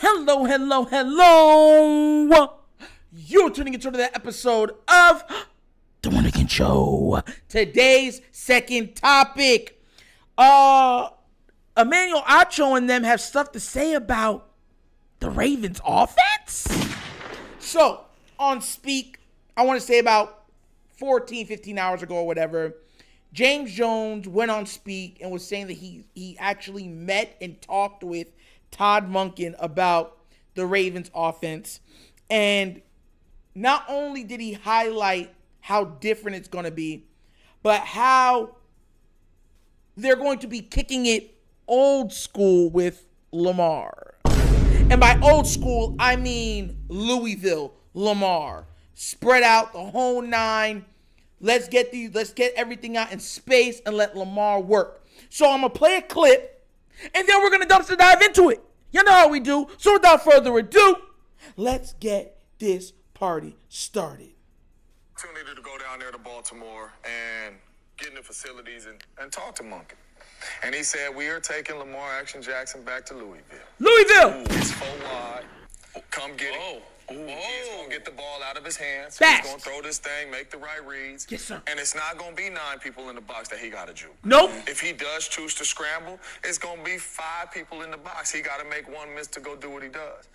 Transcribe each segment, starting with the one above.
Hello, hello, hello. You're tuning into that episode of The Wunderkind Show. Today's second topic. Uh Emmanuel Acho and them have stuff to say about the Ravens offense. So, on speak, I want to say about 14, 15 hours ago or whatever, James Jones went on speak and was saying that he he actually met and talked with Todd Monken about the Ravens offense. And not only did he highlight how different it's going to be, but how they're going to be kicking it old school with Lamar. And by old school, I mean Louisville Lamar. Spread out the whole nine Let's get the let's get everything out in space and let Lamar work. So I'm gonna play a clip, and then we're gonna dumpster dive into it. You know how we do. So without further ado, let's get this party started. Opportunity to go down there to Baltimore and get in the facilities and, and talk to Monkey. And he said, We are taking Lamar Action Jackson back to Louisville. Louisville! It's four wide. Come get it. Ooh, he's gonna get the ball out of his hands. Fast. He's gonna throw this thing, make the right reads. Yes, sir. And it's not gonna be nine people in the box that he gotta juke. Nope. If he does choose to scramble, it's gonna be five people in the box. He gotta make one miss to go do what he does.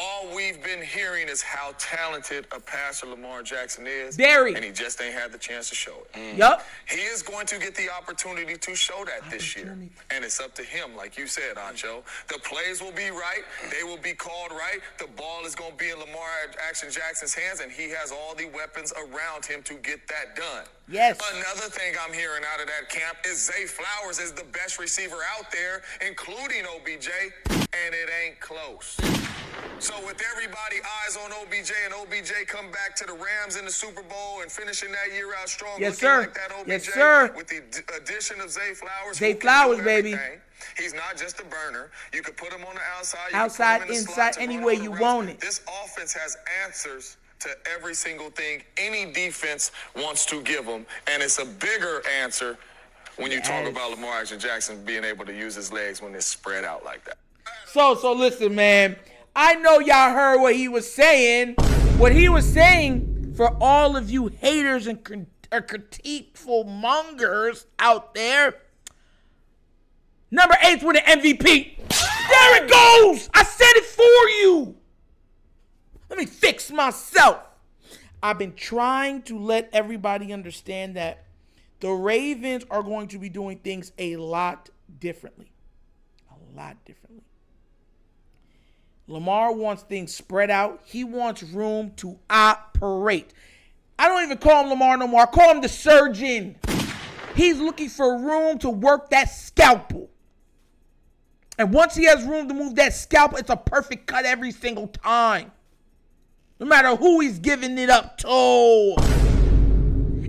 All we've been hearing is how talented a passer Lamar Jackson is. Very. And he just ain't had the chance to show it. Mm. Yup. He is going to get the opportunity to show that this year. And it's up to him, like you said, Acho. The plays will be right. They will be called right. The ball is going to be in Lamar Action Jackson's hands, and he has all the weapons around him to get that done. Yes. Another thing I'm hearing out of that camp is Zay Flowers is the best receiver out there, including OBJ, and it ain't close. So with everybody eyes on OBJ and OBJ come back to the Rams in the Super Bowl and finishing that year out strong, Yes, sir. like that OBJ, Yes, sir. with the d- addition of Zay Flowers. Zay Flowers, baby. He's not just a burner. You could put him on the outside, you Outside, in the inside, any way you want it. This offense has answers to every single thing any defense wants to give them, and it's a bigger answer when you talk about Lamar Action Jackson being able to use his legs when it's spread out like that. So, so listen, man. I know y'all heard what he was saying. What he was saying for all of you haters and crit- critiqueful mongers out there. Number eight's with an MVP. There it goes. I said it for you. Let me fix myself. I've been trying to let everybody understand that the Ravens are going to be doing things a lot differently. A lot differently. Lamar wants things spread out. He wants room to operate. I don't even call him Lamar no more. I call him the surgeon. He's looking for room to work that scalpel. And once he has room to move that scalpel, it's a perfect cut every single time. No matter who he's giving it up to.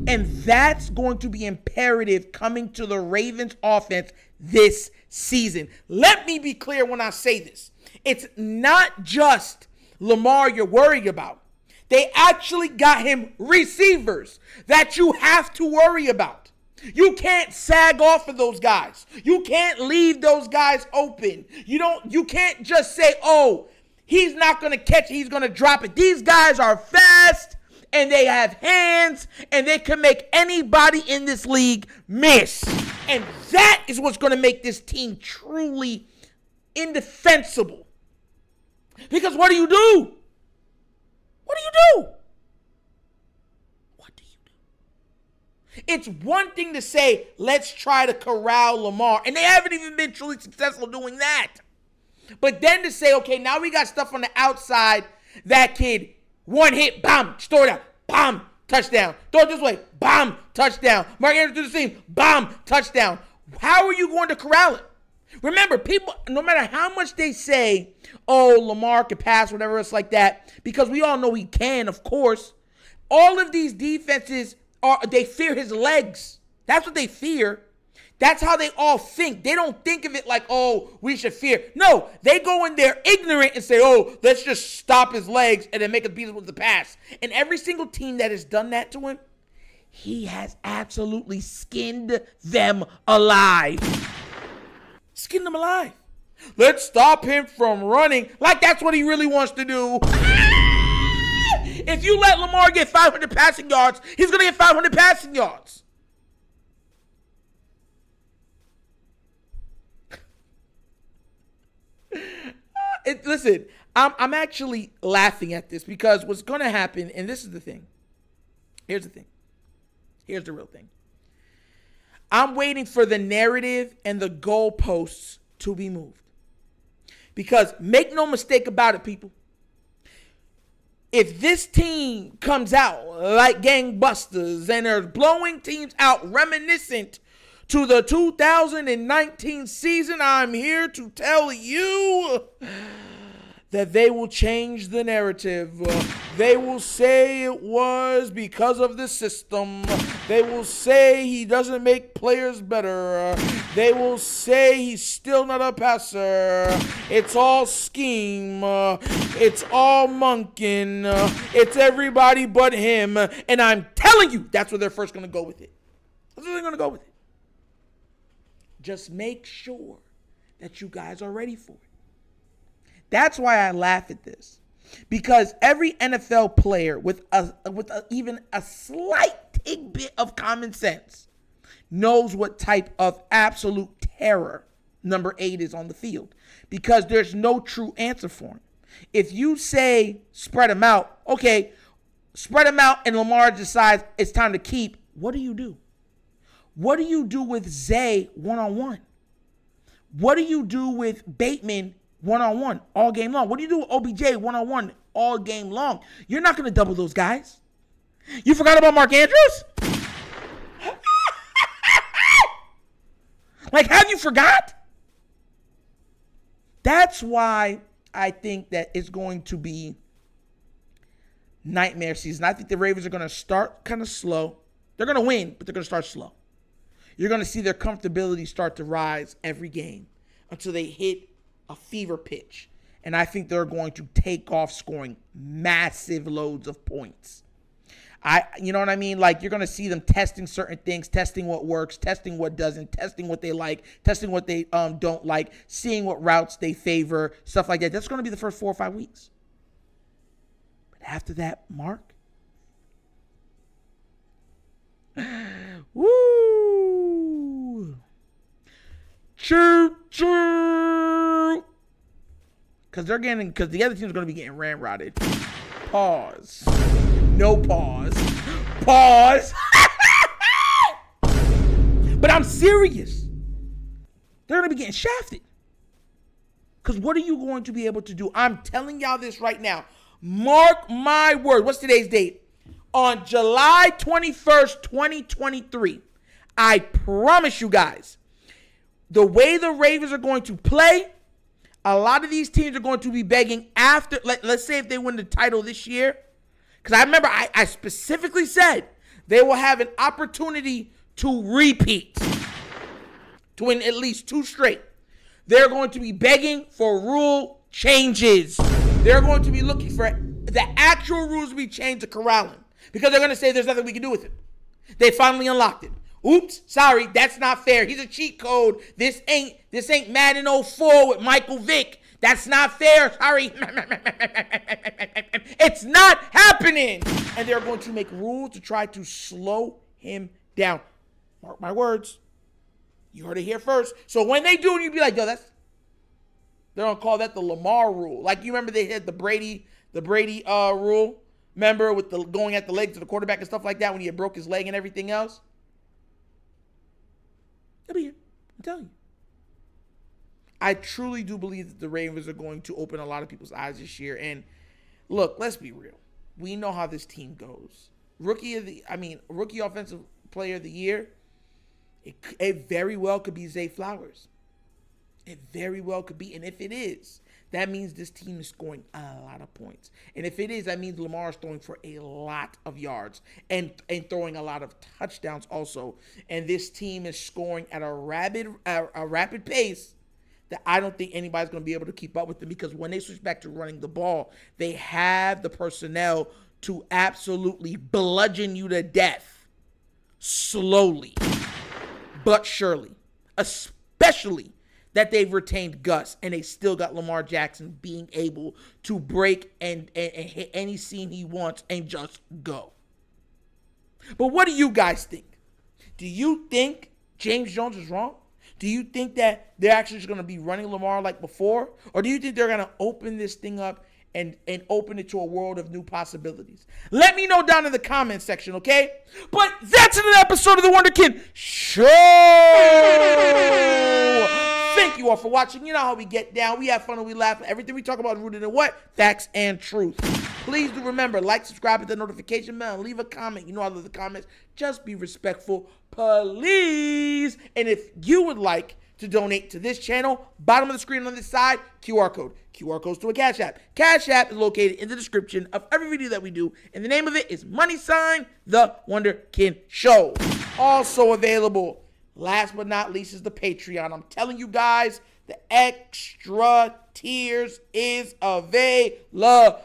And that's going to be imperative coming to the Ravens offense this season. Let me be clear when I say this. It's not just Lamar you're worried about. They actually got him receivers that you have to worry about. You can't sag off of those guys. You can't leave those guys open. You don't you can't just say, "Oh, he's not going to catch he's going to drop it." These guys are fast and they have hands and they can make anybody in this league miss. And that is what's going to make this team truly indefensible. Because what do you do? What do you do? What do you do? It's one thing to say, let's try to corral Lamar, and they haven't even been truly successful doing that. But then to say, okay, now we got stuff on the outside that kid, one hit, bam, store it out, bam, touchdown. Throw it this way, bam, touchdown. Mark Andrews to the seam, bam, touchdown. How are you going to corral it? Remember, people, no matter how much they say, oh, Lamar can pass, whatever else like that, because we all know he can, of course. All of these defenses are they fear his legs. That's what they fear. That's how they all think. They don't think of it like, oh, we should fear. No, they go in there ignorant and say, oh, let's just stop his legs and then make us beat with the pass. And every single team that has done that to him, he has absolutely skinned them alive. Skinned them alive. Let's stop him from running. Like that's what he really wants to do. if you let Lamar get 500 passing yards, he's going to get 500 passing yards. It, listen, I'm, I'm actually laughing at this because what's going to happen, and this is the thing. Here's the thing. Here's the real thing. I'm waiting for the narrative and the goalposts to be moved. Because make no mistake about it, people. If this team comes out like gangbusters and are blowing teams out reminiscent to the 2019 season, I'm here to tell you that they will change the narrative. They will say it was because of the system. They will say he doesn't make players better. They will say he's still not a passer. It's all scheme. It's all Monken. Uh, it's everybody but him. And I'm telling you, that's where they're first going to go with it. That's where they're going to go with it. Just make sure that you guys are ready for it. That's why I laugh at this. Because every NFL player with a with a, even a slight tidbit of common sense knows what type of absolute terror number 8 is on the field because there's no true answer for him. If you say spread them out, okay, spread them out and Lamar decides it's time to keep, what do you do? What do you do with Zay one on one? What do you do with Bateman one on one all game long. What do you do with OBJ one on one all game long? You're not going to double those guys. You forgot about Mark Andrews? like, have you forgot? That's why I think that it's going to be nightmare season. I think the Ravens are going to start kind of slow. They're going to win, but they're going to start slow. You're going to see their comfortability start to rise every game until they hit a fever pitch. And I think they're going to take off scoring massive loads of points. I you know what I mean? Like you're going to see them testing certain things, testing what works, testing what doesn't, testing what they like, testing what they um don't like, seeing what routes they favor, stuff like that. That's going to be the first 4 or 5 weeks. But after that, Mark Woo! Choo choo. Because they're getting, because the other team's going to be getting ramrodded. Pause. No pause. Pause. but I'm serious. They're going to be getting shafted. Because what are you going to be able to do? I'm telling y'all this right now. Mark my word. What's today's date? On July 21st, 2023, I promise you guys, the way the Ravens are going to play, a lot of these teams are going to be begging after, let, us say if they win the title this year. Because I remember I, I specifically said they will have an opportunity to repeat, to win at least two straight. They're going to be begging for rule changes. They're going to be looking for the actual rules to be changed to corral him because they're going to say there's nothing we can do with it. They finally unlocked it. Oops, sorry, that's not fair. He's a cheat code. This ain't this ain't Madden 04 with Michael Vick. That's not fair. Sorry. it's not happening. And they're going to make rules to try to slow him down. Mark my words. You heard it here first. So when they do, you'd be like, yo, that's they're gonna call that the Lamar rule. Like you remember they had the Brady, the Brady uh rule. Remember with the going at the legs of the quarterback and stuff like that when he broke his leg and everything else? He'll be here. I'm telling you. I truly do believe that the Ravens are going to open a lot of people's eyes this year. And look, let's be real. We know how this team goes. Rookie of the, I mean, rookie offensive player of the year. It, it very well could be Zay Flowers. It very well could be. And if it is, that means this team is scoring a lot of points. And if it is, that means Lamar is throwing for a lot of yards and and throwing a lot of touchdowns also. And this team is scoring at a rapid a, a rapid pace that I don't think anybody's going to be able to keep up with them because when they switch back to running the ball, they have the personnel to absolutely bludgeon you to death slowly but surely, especially that they've retained Gus and they still got Lamar Jackson being able to break and, and, and hit any scene he wants and just go. But what do you guys think? Do you think James Jones is wrong? Do you think that they're actually just going to be running Lamar like before? Or do you think they're going to open this thing up and, and open it to a world of new possibilities? Let me know down in the comment section, okay? But that's an episode of the Wunderkind Show! Thank you all for watching. You know how we get down. We have fun and we laugh. Everything we talk about is rooted in what? Facts and truth. Please do remember, like, subscribe, hit the notification bell, and leave a comment. You know I love the comments. Just be respectful, please. And if you would like to donate to this channel, bottom of the screen on this side, QR code. QR codes to a Cash App. Cash App is located in the description of every video that we do, and the name of it is Money Sign The Wunderkind Show. Also available, last but not least, is the Patreon. I'm telling you guys, the extra tiers is available.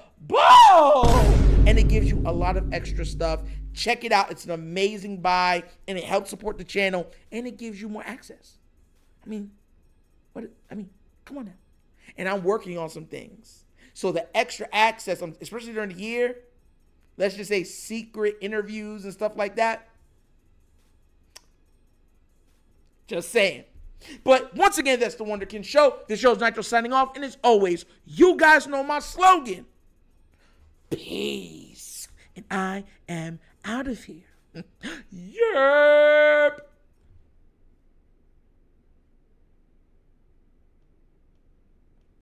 And it gives you a lot of extra stuff. Check it out. It's an amazing buy, and it helps support the channel, and it gives you more access. I mean, what? I mean, come on now. And I'm working on some things. So the extra access, um, especially during the year, let's just say secret interviews and stuff like that. Just saying. But once again, that's the Wunderkind Show. This show's Nitro signing off. And as always, you guys know my slogan. Peace. And I am out of here. yep.